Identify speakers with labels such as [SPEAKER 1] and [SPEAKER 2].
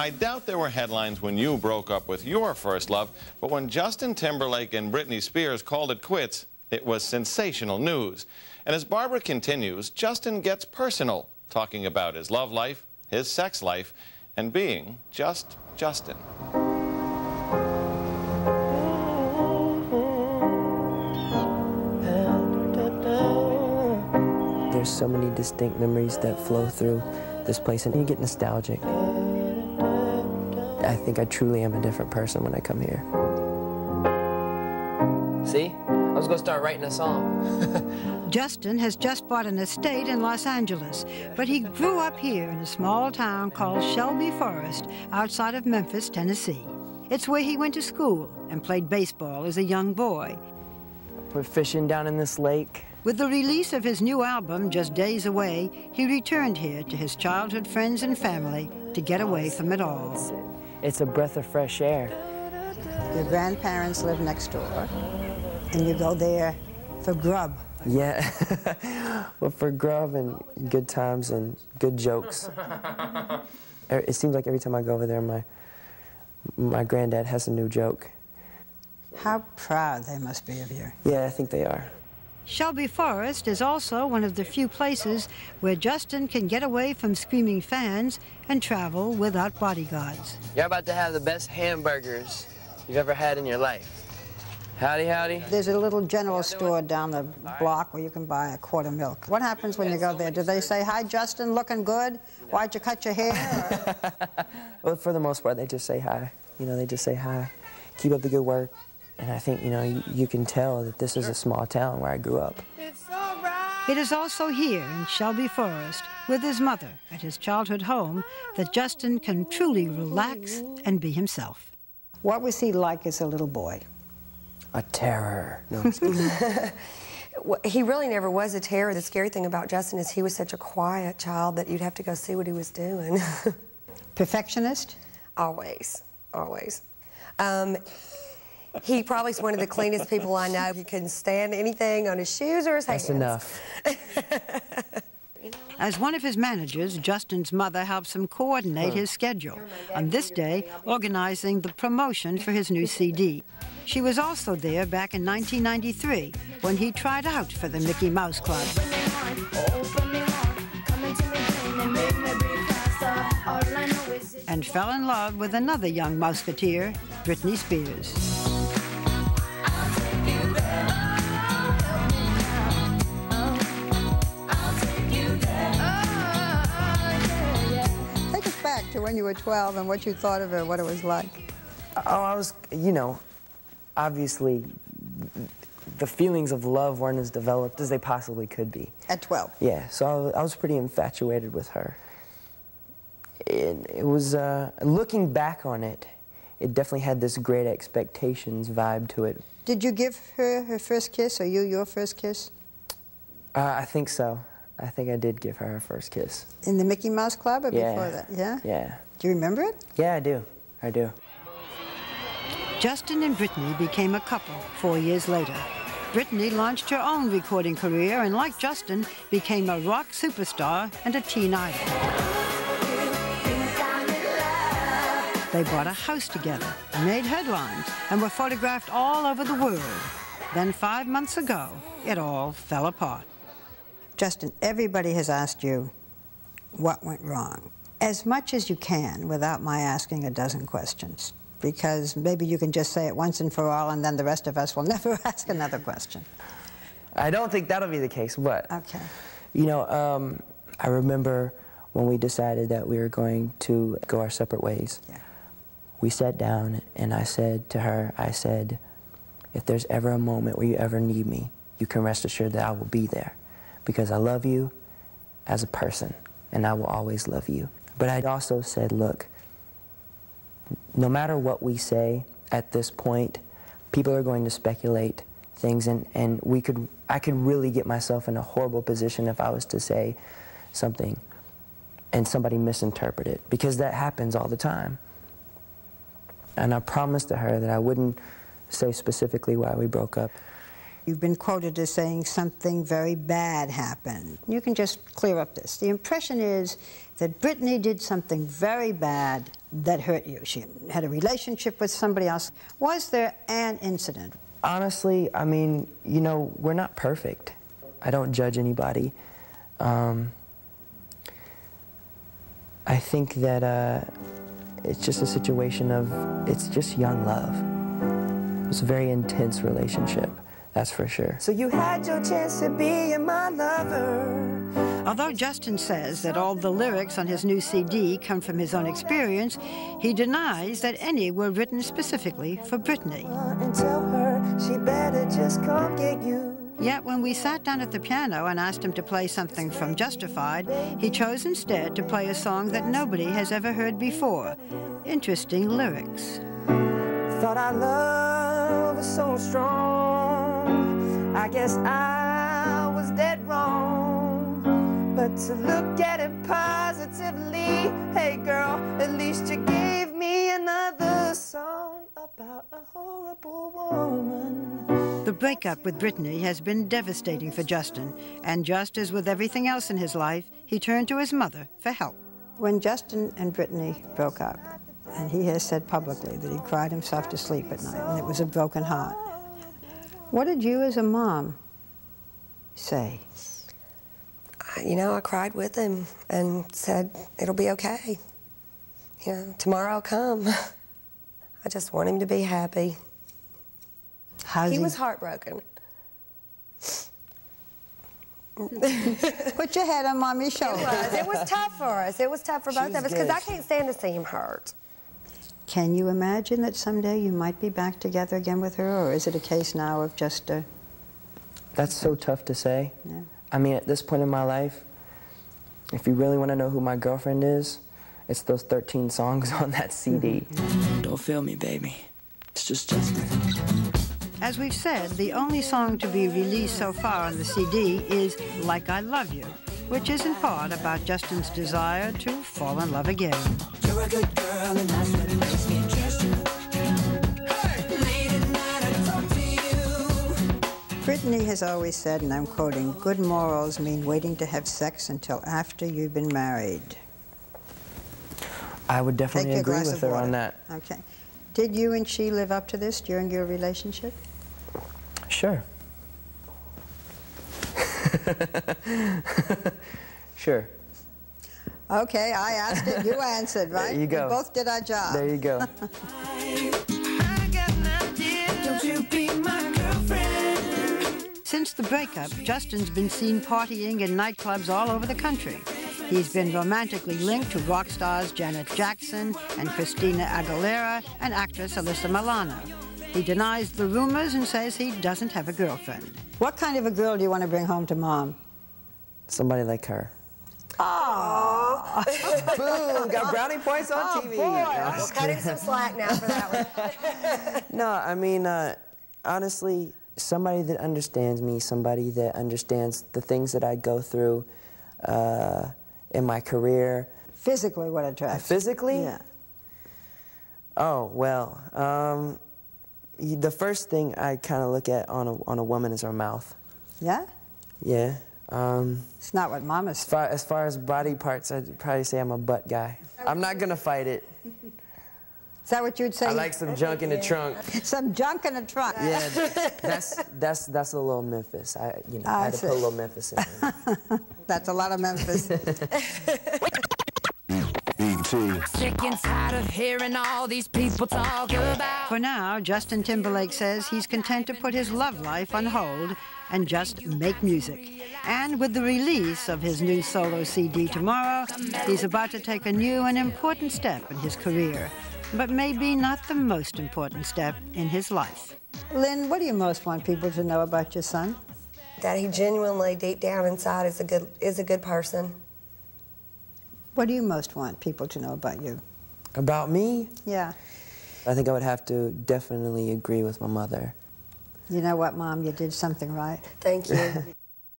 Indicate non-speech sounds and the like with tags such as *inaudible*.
[SPEAKER 1] I doubt there were headlines when you broke up with your first love, but when Justin Timberlake and Britney Spears called it quits, it was sensational news. And as Barbara continues, Justin gets personal, talking about his love life, his sex life, and being just Justin.
[SPEAKER 2] There's so many distinct memories that flow through this place, and you get nostalgic. I think I truly am a different person when I come here.
[SPEAKER 3] See? I was going to start writing a song. *laughs*
[SPEAKER 4] Justin has just bought an estate in Los Angeles, but he grew up here in a small town called Shelby Forest outside of Memphis, Tennessee. It's where he went to school and played baseball as a young boy.
[SPEAKER 2] We're fishing down in this lake.
[SPEAKER 4] With the release of his new album just days away, he returned here to his childhood friends and family to get away from it all.
[SPEAKER 2] It's a breath of fresh air.
[SPEAKER 4] Your grandparents live next door, and you go there for grub.
[SPEAKER 2] Yeah, *laughs* well, for grub and good times and good jokes. *laughs* Er, it seems like every time I go over there, my my granddad has a new joke.
[SPEAKER 4] How proud they must be of you.
[SPEAKER 2] Yeah, I think they are.
[SPEAKER 4] Shelby Forest is also one of the few places where Justin can get away from screaming fans and travel without bodyguards.
[SPEAKER 3] You're about to have the best hamburgers you've ever had in your life. Howdy, howdy.
[SPEAKER 4] There's a little general store down the block where you can buy a quart of milk. What happens when you go there? Do they say, hi, Justin, looking good? Why'd you cut your hair? *laughs*
[SPEAKER 2] well, for the most part, they just say hi. You know, they just say hi. Keep up the good work. And I think, you know, you, you can tell that this is a small town where I grew up.
[SPEAKER 4] It is also here in Shelby Forest, with his mother at his childhood home, that Justin can truly relax and be himself. What was he like as a little boy?
[SPEAKER 2] A terror. No, *laughs*
[SPEAKER 5] well, he really never was a terror. The scary thing about Justin is he was such a quiet child that you'd have to go see what he was doing. *laughs*
[SPEAKER 4] Perfectionist?
[SPEAKER 5] Always, always. Um, he probably is one of the cleanest people I know. He couldn't stand anything on his shoes or his
[SPEAKER 2] That's
[SPEAKER 5] hands.
[SPEAKER 2] enough.
[SPEAKER 4] As one of his managers, Justin's mother helps him coordinate his schedule. On this day, organizing the promotion for his new CD. She was also there back in 1993 when he tried out for the Mickey Mouse Club. And fell in love with another young musketeer, Britney Spears. Back to when you were 12 and what you thought of her, what it was like.
[SPEAKER 2] Oh, I was, you know, obviously the feelings of love weren't as developed as they possibly could be.
[SPEAKER 4] At 12?
[SPEAKER 2] Yeah, so I was, I was pretty infatuated with her. It, it was, uh, looking back on it, it definitely had this great expectations vibe to it.
[SPEAKER 4] Did you give her her first kiss or you your first kiss?
[SPEAKER 2] Uh, I think so. I think I did give her her first kiss.
[SPEAKER 4] In the Mickey Mouse Club or
[SPEAKER 2] Yeah.
[SPEAKER 4] before that? Yeah?
[SPEAKER 2] Yeah.
[SPEAKER 4] Do you remember it?
[SPEAKER 2] Yeah, I do. I do.
[SPEAKER 4] Justin and Britney became a couple four years later. Britney launched her own recording career and, like Justin, became a rock superstar and a teen idol. They bought a house together, made headlines, and were photographed all over the world. Then, five months ago, it all fell apart. Justin, everybody has asked you what went wrong. As much as you can without my asking a dozen questions, because maybe you can just say it once and for all, and then the rest of us will *laughs* never ask another question.
[SPEAKER 2] I don't think that'll be the case, but
[SPEAKER 4] Okay.
[SPEAKER 2] you know, um, I remember when we decided that we were going to go our separate ways.
[SPEAKER 4] Yeah.
[SPEAKER 2] We sat down and I said to her, I said, if there's ever a moment where you ever need me, you can rest assured that I will be there because I love you as a person and I will always love you. But I also said, look, no matter what we say at this point, people are going to speculate things and, and we could I could really get myself in a horrible position if I was to say something and somebody misinterpret it because that happens all the time. And I promised to her that I wouldn't say specifically why we broke up.
[SPEAKER 4] You've been quoted as saying something very bad happened. You can just clear up this. The impression is that Britney did something very bad that hurt you. She had a relationship with somebody else. Was there an incident?
[SPEAKER 2] Honestly, I mean, you know, we're not perfect. I don't judge anybody. Um, I think that uh, it's just a situation of, it's just young love. It was a very intense relationship, that's for sure.
[SPEAKER 6] So you had your chance to be my lover.
[SPEAKER 4] Although Justin says that all the lyrics on his new CD come from his own experience, he denies that any were written specifically for Britney.
[SPEAKER 6] And tell her she better just come get you.
[SPEAKER 4] Yet when we sat down at the piano and asked him to play something from Justified, he chose instead to play a song that nobody has ever heard before. Interesting lyrics.
[SPEAKER 6] Thought our love was so strong. I guess I was dead wrong. But to look at it positively, hey girl, at least you gave me another song about a horrible woman.
[SPEAKER 4] The breakup with Britney has been devastating for Justin, and just as with everything else in his life, he turned to his mother for help. When Justin and Britney broke up, and he has said publicly that he cried himself to sleep at night, and it was a broken heart. What did you as a mom say?
[SPEAKER 5] You know, I cried with him and said, it'll be okay. You know, tomorrow will come. *laughs* I just want him to be happy.
[SPEAKER 4] How's
[SPEAKER 5] He he was heartbroken.
[SPEAKER 4] Put your head on mommy's shoulder.
[SPEAKER 5] It was. It was tough for us. It was tough for both
[SPEAKER 2] She's
[SPEAKER 5] of us because I can't stand to see him hurt.
[SPEAKER 4] Can you imagine that someday you might be back together again with her, or is it a case now of just a.
[SPEAKER 2] That's so tough to say.
[SPEAKER 4] Yeah.
[SPEAKER 2] I mean, at this point in my life, if you really want to know who my girlfriend is, it's those 13 songs *laughs* on that CD. Mm-hmm.
[SPEAKER 7] Don't feel me, baby. It's just Justin.
[SPEAKER 4] As we've said, the only song to be released so far on the CD is Like I Love You, which is in part about Justin's desire to fall in love again.
[SPEAKER 6] You're a good girl, and that's what makes me trust you. Late at night, I talk to you.
[SPEAKER 4] Britney has always said, and I'm quoting, good morals mean waiting to have sex until after you've been married.
[SPEAKER 2] I would definitely agree with her
[SPEAKER 4] water.
[SPEAKER 2] on that.
[SPEAKER 4] Okay. Did you and she live up to this during your relationship?
[SPEAKER 2] Sure. *laughs* sure.
[SPEAKER 4] Okay, I asked it, you answered, right?
[SPEAKER 2] There you go.
[SPEAKER 4] We both did our job.
[SPEAKER 2] There you go.
[SPEAKER 6] I got an idea. Don't you be my girlfriend?
[SPEAKER 4] Since the breakup, Justin's been seen partying in nightclubs all over the country. He's been romantically linked to rock stars Janet Jackson and Christina Aguilera and actress Alyssa Milano. He denies the rumors and says he doesn't have a girlfriend. What kind of a girl do you want to bring home to mom?
[SPEAKER 2] Somebody like her.
[SPEAKER 8] Boom! Got *laughs* brownie points on TV.
[SPEAKER 5] We'll cut him some slack now for that one. *laughs*
[SPEAKER 2] No, I mean, uh, honestly, somebody that understands me, somebody that understands the things that I go through uh, in my career.
[SPEAKER 4] Physically, what attracts you?
[SPEAKER 2] Physically?
[SPEAKER 4] Yeah.
[SPEAKER 2] Oh, well, um, the first thing I kind of look at on a, on a woman is her mouth.
[SPEAKER 4] Yeah?
[SPEAKER 2] Yeah. Um,
[SPEAKER 4] It's not what mama's
[SPEAKER 2] as, far, as far as body parts, I'd probably say I'm a butt guy. I'm not going to fight it.
[SPEAKER 4] Is that what you'd say?
[SPEAKER 2] I like some junk in the trunk.
[SPEAKER 4] some junk in the trunk.
[SPEAKER 2] Yeah, that's that's that's a little Memphis. I you know I
[SPEAKER 4] I
[SPEAKER 2] had to put a little Memphis in. there. *laughs*
[SPEAKER 4] That's a lot of Memphis. *laughs*
[SPEAKER 9] Sick and tired of hearing all these people talk about.
[SPEAKER 4] For now, Justin Timberlake says he's content to put his love life on hold and just make music. And with the release of his new solo CD tomorrow, he's about to take a new and important step in his career, but maybe not the most important step in his life. Lynn, what do you most want people to know about your son?
[SPEAKER 5] that he genuinely, deep down inside, is a good is a good person.
[SPEAKER 4] What do you most want people to know about you?
[SPEAKER 2] About me,
[SPEAKER 4] Yeah.
[SPEAKER 2] I think I would have to definitely agree with my mother.
[SPEAKER 4] You know what, Mom? You did something right.
[SPEAKER 5] Thank you. *laughs*